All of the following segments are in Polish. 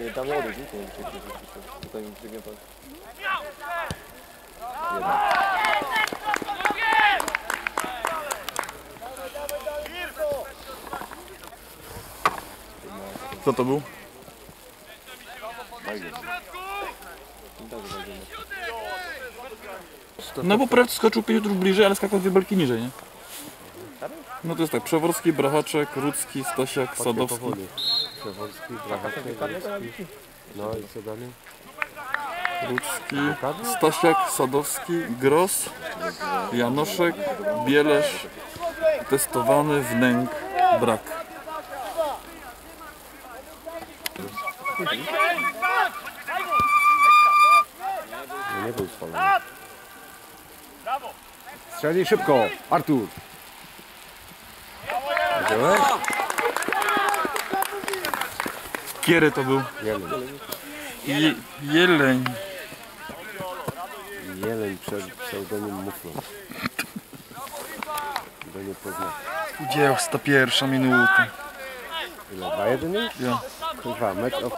Ty tam odejdź, nie? Nie wiem, tutaj mi biegnie to. Kto to był? Tak. No bo Prew skoczył 5 metrów bliżej, ale skakał dwie belki niżej, nie? No to jest tak, Przeworski, Brachaczek, Rudzki, Stasiak, Sadowski. Przewolski, Blachacki, No i co dalej? Rudzki, Stasiak, Sadowski, Gros, Janoszek, Bielesz, testowany, wnęk, brak. No nie był spalony. Strzeli szybko! Artur! Widziałeś? Kiery to był. Jeleń. Je, jeleń. Jeleń przed pseudonim Muflon. Do niepoznania. Gdzie 101 minuta. Ile? 2-1 już? Ja. Kurwa, mecz o...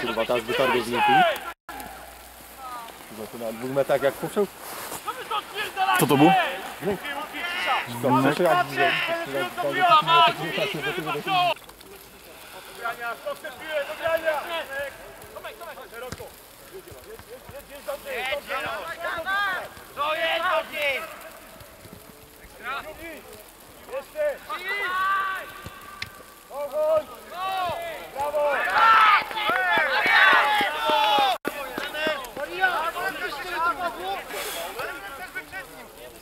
Kurwa, teraz wytargał z tu kurwa, no tu na dwóch metrach jak puszczą. Co to było? był? Zgodny? Jeszcze!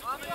Mamy